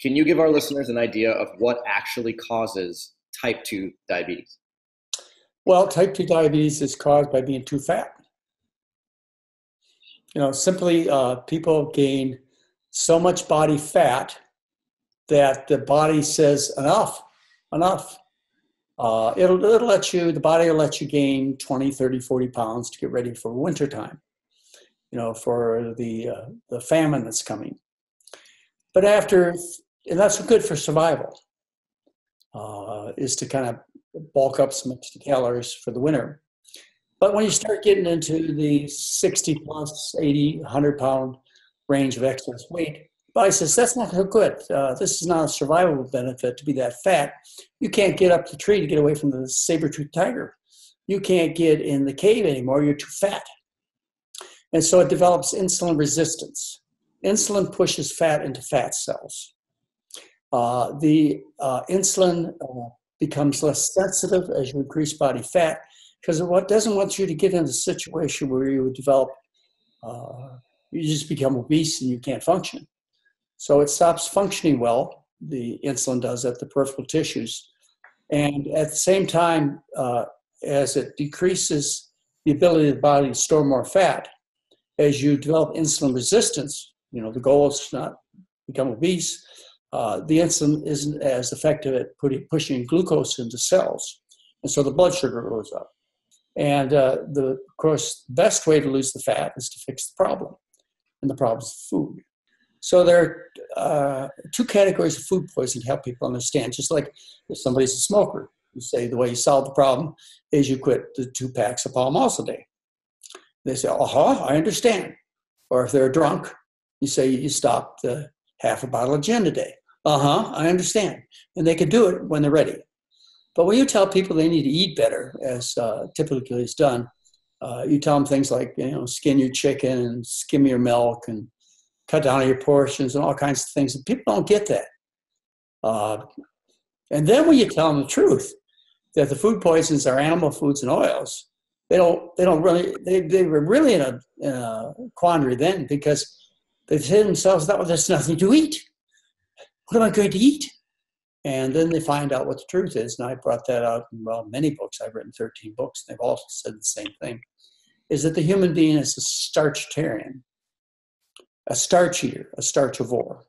Can you give our listeners an idea of what actually causes type 2 diabetes? Well, type 2 diabetes is caused by being too fat. You know, simply uh, people gain so much body fat that the body says, enough, enough. Uh, it'll, it'll let you, the body will let you gain 20, 30, 40 pounds to get ready for winter time, you know, for the, uh, the famine that's coming. But after, and that's good for survival, uh, is to kind of bulk up some extra calories for the winter. But when you start getting into the 60 plus, 80, 100 pound range of excess weight, body says, that's not so good. Uh, this is not a survival benefit to be that fat. You can't get up the tree to get away from the saber-toothed tiger. You can't get in the cave anymore. You're too fat. And so it develops insulin resistance. Insulin pushes fat into fat cells. Uh, the uh, insulin uh, becomes less sensitive as you increase body fat because what doesn't want you to get in a situation where you would develop, uh, you just become obese and you can't function. So it stops functioning well, the insulin does at the peripheral tissues. And at the same time, uh, as it decreases the ability of the body to store more fat, as you develop insulin resistance, you know, the goal is to not become obese, uh, the insulin isn't as effective at putting, pushing glucose into cells. And so the blood sugar goes up. And uh, the, of course, best way to lose the fat is to fix the problem. And the problem is food. So there are uh, two categories of food poisoning to help people understand. Just like if somebody's a smoker, you say the way you solve the problem is you quit the two packs of Pall Malls a day. They say, uh huh, I understand. Or if they're drunk, you say you stop the half a bottle of gin a day. Uh huh, I understand. And they can do it when they're ready. But when you tell people they need to eat better, as uh, typically is done, uh, you tell them things like, you know, skin your chicken and skim your milk and cut down on your portions and all kinds of things. And people don't get that. Uh, and then when you tell them the truth, that the food poisons are animal foods and oils, they don't, they don't really, they, they were really in a, in a quandary then because they to themselves, that well, there's nothing to eat. What am I going to eat? And then they find out what the truth is. And I brought that out in well, many books. I've written 13 books. They've all said the same thing is that the human being is a starchitarian a starch eater, a starchivore.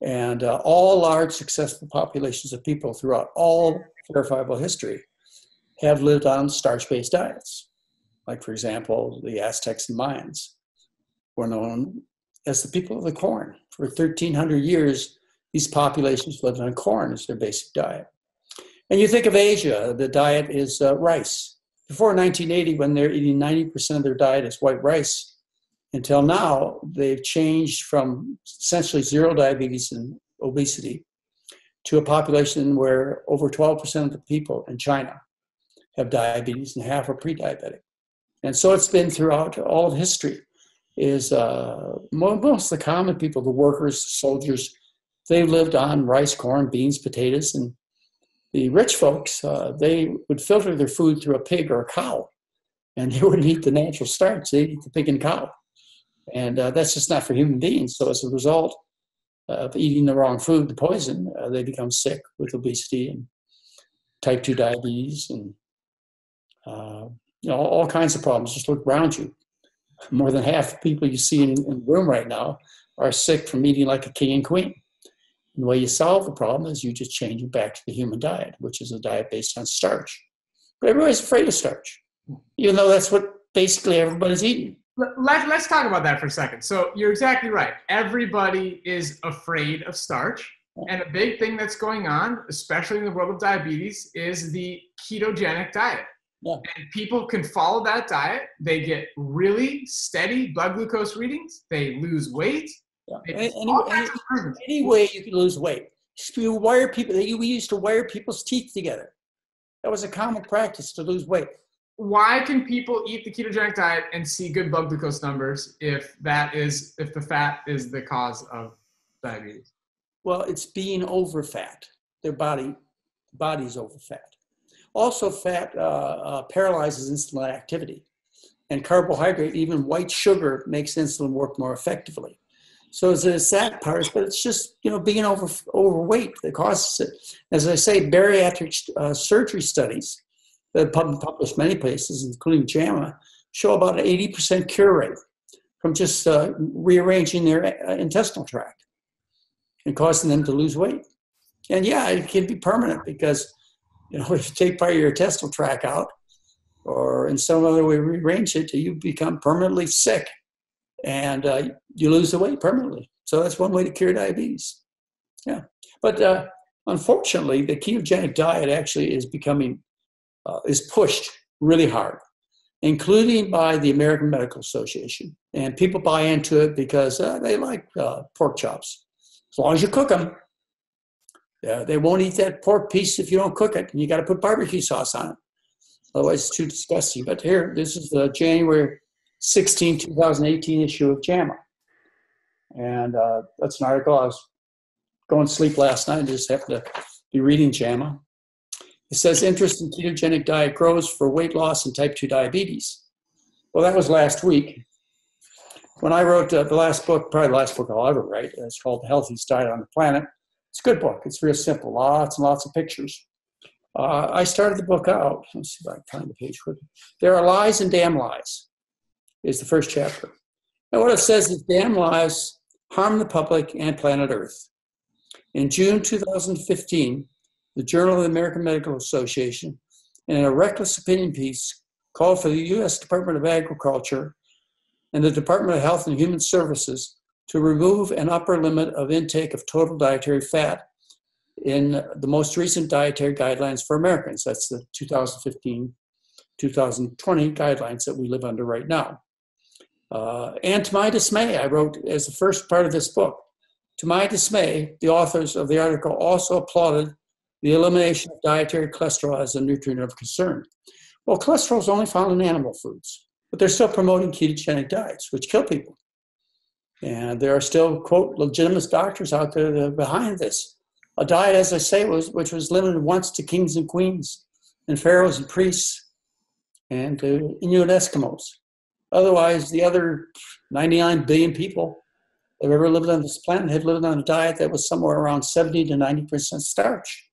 And uh, all large successful populations of people throughout all verifiable history have lived on starch based diets. Like, for example, the Aztecs and Mayans were known as the people of the corn. For 1,300 years, these populations lived on corn as their basic diet. And you think of Asia, the diet is uh, rice. Before 1980, when they're eating 90% of their diet is white rice, until now, they've changed from essentially zero diabetes and obesity to a population where over 12% of the people in China have diabetes and half are pre-diabetic. And so it's been throughout all history. Is uh, most of the common people, the workers, the soldiers, they lived on rice, corn, beans, potatoes, and the rich folks, uh, they would filter their food through a pig or a cow, and they wouldn't eat the natural starch; they'd eat the pig and cow. And uh, that's just not for human beings. So as a result of eating the wrong food, the poison, uh, they become sick with obesity and type 2 diabetes and uh, you know, all, kinds of problems. Just look around you. More than half the people you see in, in the room right now are sick from eating like a king and queen. And the way you solve the problem is you just change it back to the human diet, which is a diet based on starch. But everybody's afraid of starch, even though that's what basically everybody's eating let, us talk about that for a second. So you're exactly right. Everybody is afraid of starch. And a big thing that's going on, especially in the world of diabetes, is the ketogenic diet. Yeah. And people can follow that diet. They get really steady blood glucose readings. They lose weight. Yeah. Any, any, any, way you can lose weight. You wire people. We used to wire people's teeth together. That was a common practice to lose weight why can people eat the ketogenic diet and see good blood glucose numbers if that is if the fat is the cause of diabetes? Well, it's being over fat. Their body body's over fat. Also, fat uh, uh, paralyzes insulin activity, and carbohydrate, even white sugar, makes insulin work more effectively. So it's, it's that part, but it's just you know being over overweight that causes it. As I say, bariatric uh, surgery studies that have published many places, including JAMA, show about an 80% cure rate from just uh, rearranging their uh, intestinal tract and causing them to lose weight. And yeah, it can be permanent because you know if you take part of your intestinal tract out or in some other way rearrange it, you become permanently sick and uh, you lose the weight permanently. So that's one way to cure diabetes. Yeah, but uh, unfortunately, the ketogenic diet actually is becoming uh, is pushed really hard, including by the American Medical Association, and people buy into it because uh, they like uh, pork chops, as long as you cook them. They won't eat that pork piece if you don't cook it, and you got to put barbecue sauce on it. Otherwise, it's too disgusting. But here, this is the January 16, 2018 issue of JAMA. And uh, that's an article. I was going to sleep last night and just happened to be reading JAMA. It says interest in ketogenic diet grows for weight loss and type 2 diabetes. Well, that was last week. When I wrote uh, the last book, probably the last book I'll ever write, it's called The Healthiest Diet on the Planet. It's a good book. It's real simple, lots and lots of pictures. Uh, I started the book out. Let's see if I can find the page. There are lies and damn lies is the first chapter. And what it says is damn lies harm the public and planet Earth. In June 2015, the Journal of the American Medical Association, in a reckless opinion piece, called for the U.S. Department of Agriculture and the Department of Health and Human Services to remove an upper limit of intake of total dietary fat in the most recent dietary guidelines for Americans. That's the 2015 2020 guidelines that we live under right now. Uh, and to my dismay, I wrote as the first part of this book. To my dismay, the authors of the article also applauded the elimination of dietary cholesterol as a nutrient of concern. Well, cholesterol is only found in animal foods, but they're still promoting ketogenic diets, which kill people. And there are still, quote, legitimate doctors out there that are behind this. A diet, as I say, was which was limited once to kings and queens and pharaohs and priests and to Inuit Eskimos. Otherwise, the other 99 billion people that have ever lived on this planet have lived on a diet that was somewhere around 70 to 90% starch.